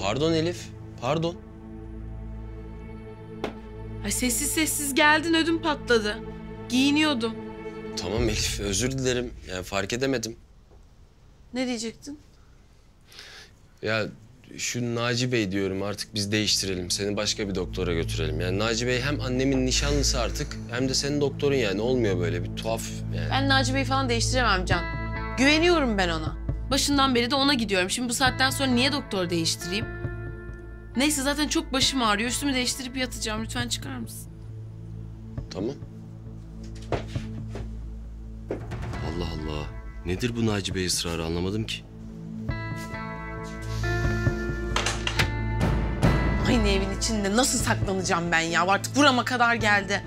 Pardon Elif. Pardon. Ay sessiz sessiz geldin ödüm patladı. Giyiniyordum. Tamam Elif özür dilerim. Yani fark edemedim. Ne diyecektin? Ya şu Naci Bey diyorum artık biz değiştirelim. Seni başka bir doktora götürelim. Yani Naci Bey hem annemin nişanlısı artık hem de senin doktorun yani. Olmuyor böyle bir tuhaf yani. Ben Naci Bey'i falan değiştiremem Can. Güveniyorum ben ona. Başından beri de ona gidiyorum. Şimdi bu saatten sonra niye doktor değiştireyim? Neyse zaten çok başım ağrıyor. Üstümü değiştirip yatacağım. Lütfen çıkar mısın? Tamam. Allah Allah. Nedir bu Naci Bey ısrarı anlamadım ki. Aynı evin içinde nasıl saklanacağım ben ya? Artık burama kadar geldi.